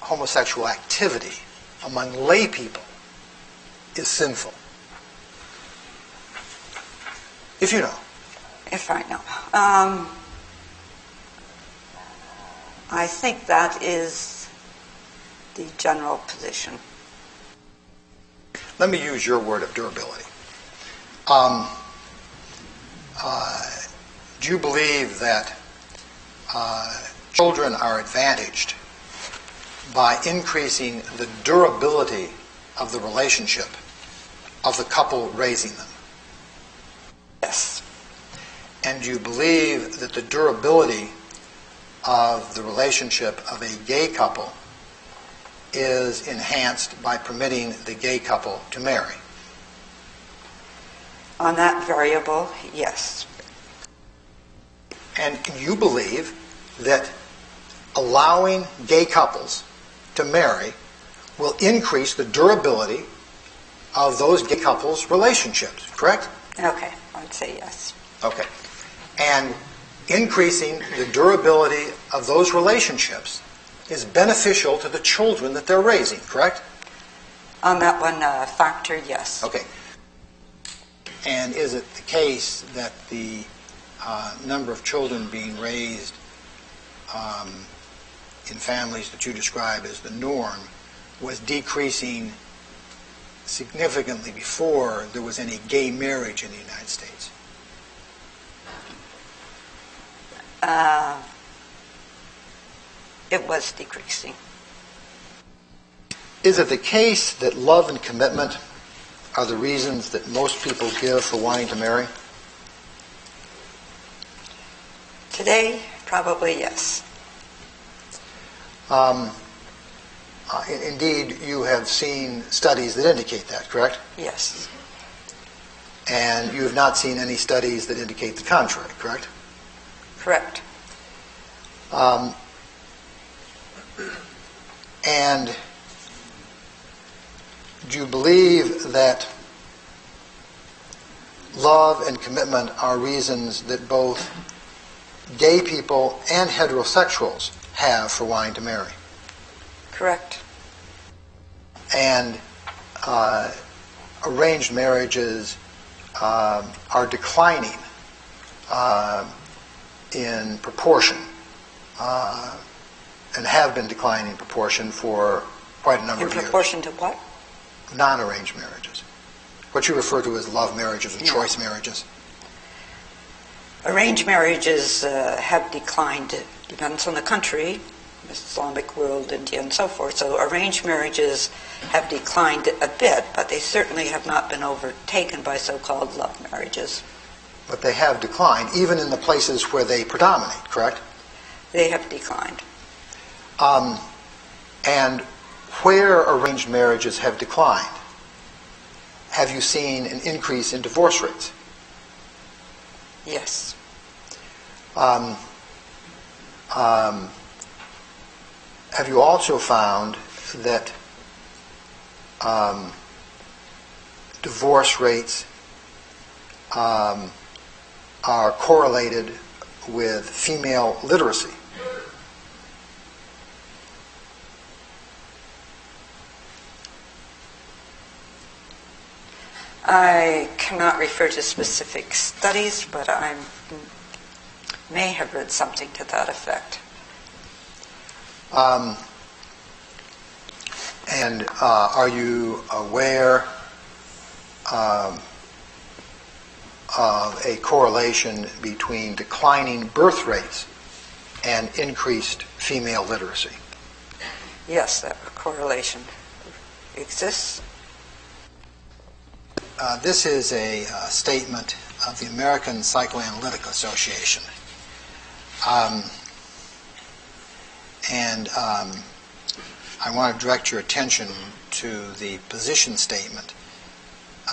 Speaker 8: homosexual activity among lay people is sinful? If you know.
Speaker 13: If I know. Um, I think that is the general position.
Speaker 8: Let me use your word of durability. Um, uh, do you believe that uh, children are advantaged by increasing the durability of the relationship of the couple raising them?
Speaker 13: Yes.
Speaker 8: And do you believe that the durability of the relationship of a gay couple is enhanced by permitting the gay couple to marry?
Speaker 13: On that variable, yes.
Speaker 8: And you believe that allowing gay couples to marry will increase the durability of those gay couples' relationships, correct?
Speaker 13: Okay, I'd say yes.
Speaker 8: Okay. And increasing the durability of those relationships is beneficial to the children that they're raising, correct?
Speaker 13: On that one uh, factor, yes.
Speaker 8: Okay. And is it the case that the uh, number of children being raised um, in families that you describe as the norm was decreasing significantly before there was any gay marriage in the United States?
Speaker 13: Uh, it was decreasing.
Speaker 8: Is it the case that love and commitment are the reasons that most people give for wanting to marry?
Speaker 13: Today, probably yes.
Speaker 8: Um, uh, indeed, you have seen studies that indicate that, correct?
Speaker 13: Yes.
Speaker 8: And you have not seen any studies that indicate the contrary, correct?
Speaker 13: Correct.
Speaker 8: Um, and do you believe that love and commitment are reasons that both gay people and heterosexuals have for wanting to marry?
Speaker 13: Correct.
Speaker 8: And uh, arranged marriages um are declining uh, in proportion uh, and have been declining in proportion for quite a number
Speaker 13: In
Speaker 8: of years.
Speaker 13: In proportion to what?
Speaker 8: Non-arranged marriages. What you refer to as love marriages or
Speaker 13: Yeah.
Speaker 8: choice marriages.
Speaker 13: Arranged marriages uh, have declined. It depends on the country, Islamic world, India, and so forth. So arranged marriages have declined a bit, but they certainly have not been overtaken by so-called love marriages.
Speaker 8: But they have declined, even in the places where they predominate, correct?
Speaker 13: They have declined.
Speaker 8: Um, and where arranged marriages have declined, have you seen an increase in divorce rates?
Speaker 13: Yes.
Speaker 8: Um, um, have you also found that um, divorce rates um, are correlated with female literacy?
Speaker 13: I cannot refer to specific studies, but I may have read something to that effect.
Speaker 8: Um, and uh, are you aware um, of a correlation between declining birth rates and increased female literacy?
Speaker 13: Yes, that correlation exists.
Speaker 8: Uh, this is a uh, statement of the American Psychoanalytic Association. Um, and um, I want to direct your attention to the position statement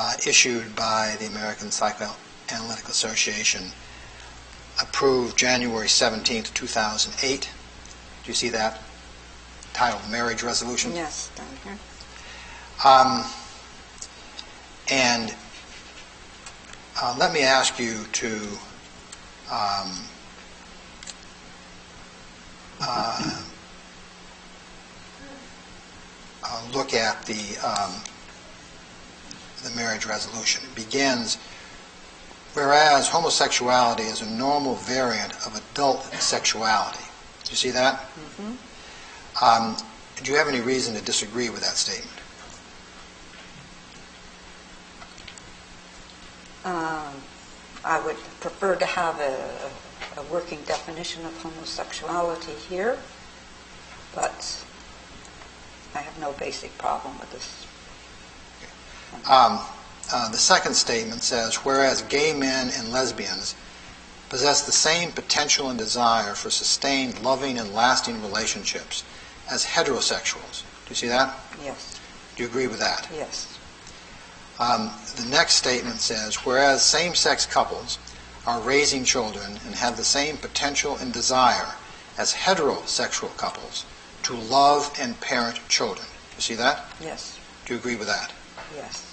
Speaker 8: uh, issued by the American Psychoanalytic Association, approved January 17, 2008. Do you see that? Titled Marriage Resolution?
Speaker 13: Yes, down here.
Speaker 8: Um, and uh, let me ask you to um, uh, uh, look at the um, the marriage resolution. It begins, whereas homosexuality is a normal variant of adult sexuality. Do you see that?
Speaker 13: Mm-hmm.
Speaker 8: Um, do you have any reason to disagree with that statement?
Speaker 13: Um, I would prefer to have a, a working definition of homosexuality here, but I have no basic problem with this.
Speaker 8: Um, uh, the second statement says, whereas gay men and lesbians possess the same potential and desire for sustained, loving, and lasting relationships as heterosexuals. Do you see that?
Speaker 13: Yes.
Speaker 8: Do you agree with that?
Speaker 13: Yes.
Speaker 8: Um, the next statement says, whereas same-sex couples are raising children and have the same potential and desire as heterosexual couples to love and parent children. Do you see that?
Speaker 13: Yes.
Speaker 8: Do you agree with that?
Speaker 13: Yes.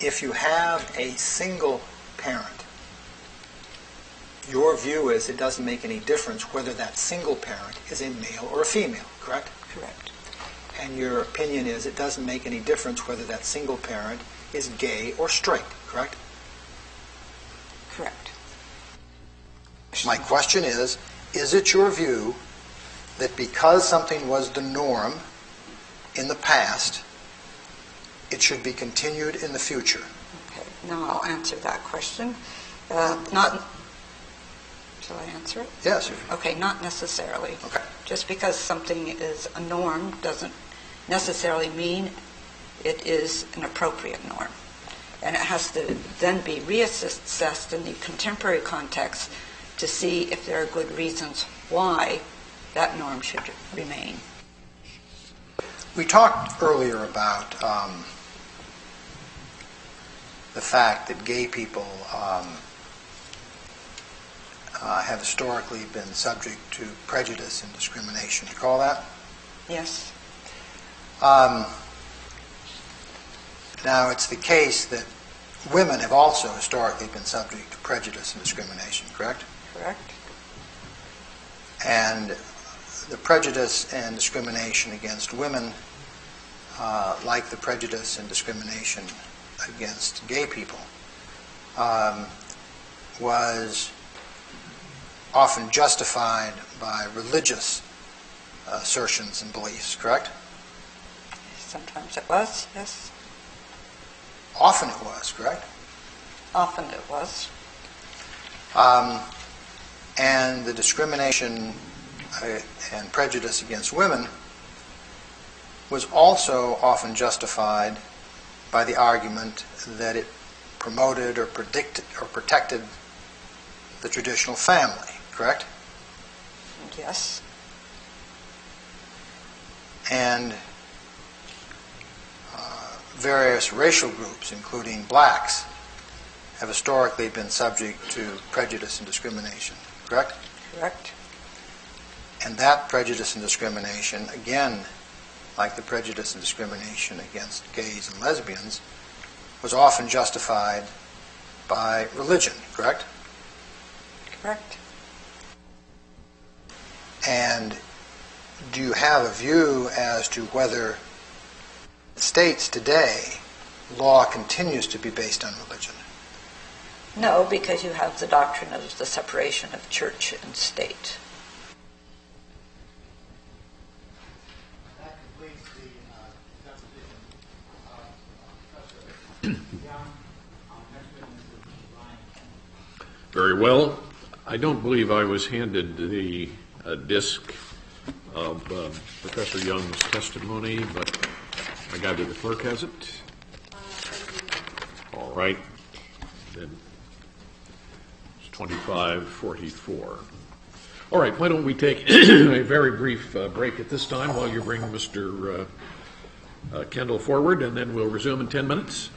Speaker 8: If you have a single parent, your view is it doesn't make any difference whether that single parent is a male or a female, correct?
Speaker 13: Correct.
Speaker 8: And your opinion is it doesn't make any difference whether that single parent is gay or straight, correct?
Speaker 13: Correct.
Speaker 8: My question is, is it your view that because something was the norm in the past, it should be continued in the future?
Speaker 13: Okay. Now I'll answer that question. Uh, not. Shall I answer it?
Speaker 8: Yes.
Speaker 13: Okay, not necessarily.
Speaker 8: Okay.
Speaker 13: Just because something is a norm doesn't necessarily mean it is an appropriate norm. And it has to then be reassessed in the contemporary context to see if there are good reasons why that norm should remain.
Speaker 8: We talked earlier about um, the fact that gay people um, uh, have historically been subject to prejudice and discrimination. You call that?
Speaker 13: Yes.
Speaker 8: Um, now, it's the case that women have also historically been subject to prejudice and discrimination, correct?
Speaker 13: Correct.
Speaker 8: And the prejudice and discrimination against women, uh, like the prejudice and discrimination against gay people, um, was often justified by religious assertions and beliefs, correct?
Speaker 13: Sometimes it was, yes.
Speaker 8: Often it was, correct?
Speaker 13: Often it was.
Speaker 8: Um, and the discrimination uh, and prejudice against women was also often justified by the argument that it promoted or predicted or protected the traditional family, correct?
Speaker 13: Yes.
Speaker 8: And various racial groups, including blacks, have historically been subject to prejudice and discrimination, correct?
Speaker 13: Correct.
Speaker 8: And that prejudice and discrimination, again, like the prejudice and discrimination against gays and lesbians, was often justified by religion, correct?
Speaker 13: Correct.
Speaker 8: And do you have a view as to whether states today
Speaker 14: law continues to be based on religion.
Speaker 13: No, because you have the doctrine of the separation of church and state.
Speaker 11: That completes the uh, deposition of uh, Professor Young. Our next witness is Ryan Kendall.
Speaker 1: Very well. I don't believe I was handed the uh, disc of uh, Professor Young's testimony, but I gather the clerk has it. All right. Then it's 2544. All right, why don't we take a very brief uh, break at this time while you bring Mr. uh, uh, Kendall forward, and then we'll resume in 10 minutes.